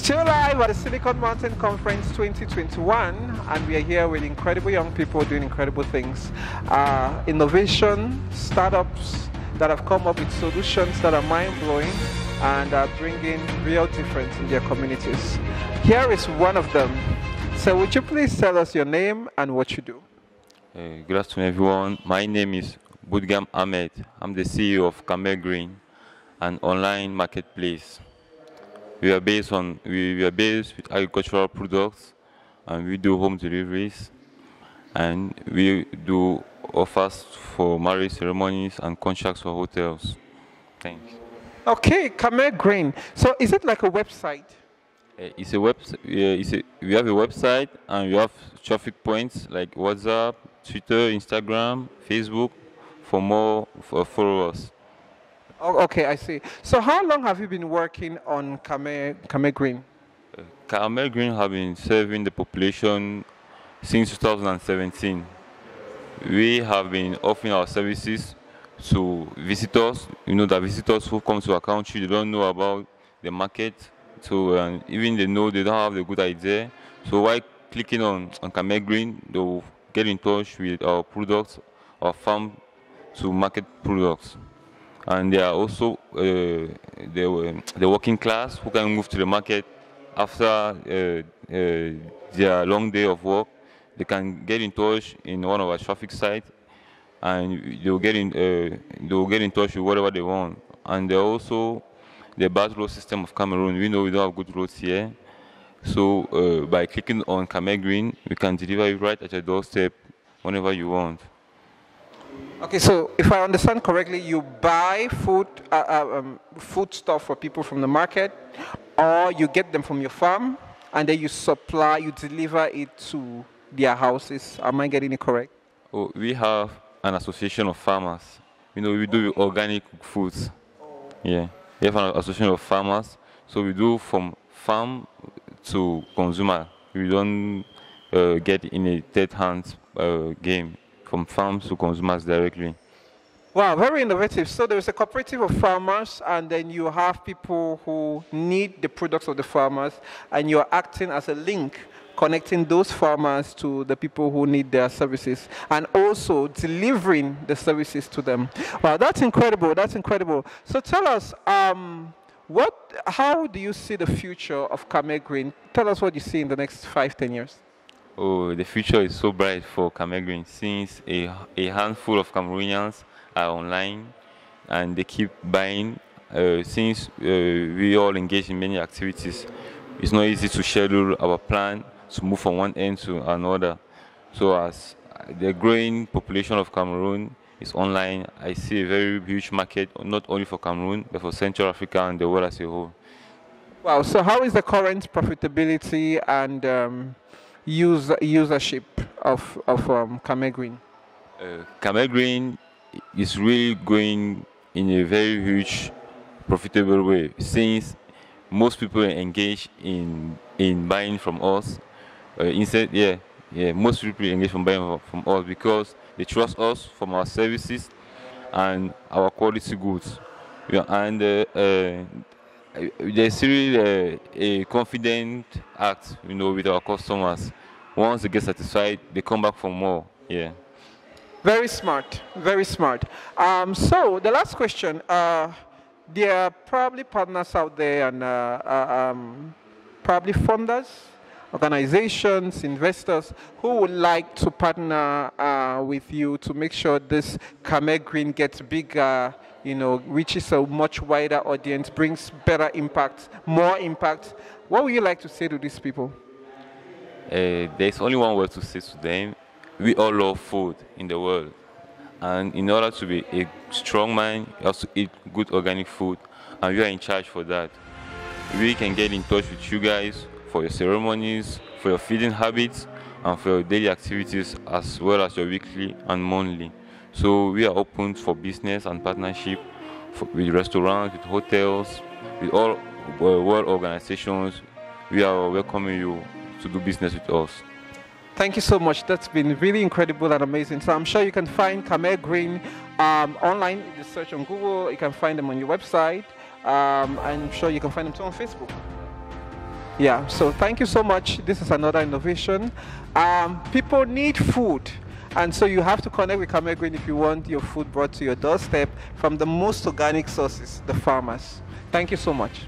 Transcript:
Still live at the Silicon Mountain Conference 2021, and we are here with incredible young people doing incredible things. Uh, innovation, startups that have come up with solutions that are mind blowing and are bringing real difference in their communities. Here is one of them. So, would you please tell us your name and what you do? Uh, good afternoon, everyone. My name is Budgam Ahmed. I'm the CEO of Camergreen, an online marketplace. We are based on we, we are based with agricultural products, and we do home deliveries, and we do offers for marriage ceremonies and contracts for hotels. Thanks. Okay, Camergreen. So, is it like a website? Uh, it's a website. Uh, it's a, we have a website and we have traffic points like WhatsApp, Twitter, Instagram, Facebook for more for followers. Oh, okay, I see. So, how long have you been working on Camel, Camergreen? Uh, Camergreen have been serving the population since 2017. We have been offering our services to visitors. You know, the visitors who come to our country, they don't know about the market. So um, even they know they don't have the good idea. So while clicking on, on Camergreen, they'll get in touch with our products, our farm to market products. And they are also uh, the, the working class who can move to the market after uh, uh, their long day of work. They can get in touch in one of our traffic sites and they'll get in uh, they'll get in touch with whatever they want. And they're also the bad road system of Cameroon. We know we don't have good roads here. So uh, by clicking on Camergreen, we can deliver it right at your doorstep whenever you want. Okay, so if I understand correctly, you buy food, uh, uh, um, food stuff for people from the market, or you get them from your farm, and then you supply, you deliver it to their houses. Am I getting it correct? Oh, we have an association of farmers. You know, we do organic foods. Yeah, we have an association of farmers, so we do from farm to consumer. We don't uh, get in a third hand uh, game from farms to consumers directly. Wow, very innovative. So there is a cooperative of farmers, and then you have people who need the products of the farmers, and you're acting as a link connecting those farmers to the people who need their services and also delivering the services to them. Wow, that's incredible. That's incredible. So tell us, um, what, how do you see the future of Camergreen? Tell us what you see in the next five, ten years. Oh, the future is so bright for Camergreen since a, a handful of Cameroonians are online and they keep buying. Uh, since uh, we all engage in many activities, it's not easy to schedule our plan to move from one end to another. So as the growing population of Cameroon is online, I see a very huge market, not only for Cameroon, but for Central Africa and the world as a whole. Wow, so how is the current profitability and um, user, usership of, of um, Camergreen? Uh, is really going in a very huge profitable way since most people engage in in buying from us uh, instead, yeah, yeah, most people engage from buying from us because they trust us from our services and our quality goods. Yeah, and uh, uh, there's really uh, a confident act, you know, with our customers. Once they get satisfied, they come back for more. Yeah. Very smart. Very smart. Um, so the last question. Uh, there are probably partners out there and uh, uh, um, probably funders organizations, investors who would like to partner uh, with you to make sure this Camergreen gets bigger, you know, reaches a much wider audience, brings better impact, more impact. What would you like to say to these people? Uh, there's only one word to say to them. We all love food in the world. And in order to be a strong man, you have to eat good organic food. And we are in charge for that. We can get in touch with you guys for your ceremonies, for your feeding habits, and for your daily activities as well as your weekly and monthly. So we are open for business and partnership for, with restaurants, with hotels, with all world organizations. We are welcoming you to do business with us. Thank you so much. That's been really incredible and amazing. So I'm sure you can find Camergreen um, online. You search on Google. You can find them on your website. Um, I'm sure you can find them too on Facebook. Yeah, so thank you so much. This is another innovation. Um, people need food. And so you have to connect with Camergreen if you want your food brought to your doorstep from the most organic sources, the farmers. Thank you so much.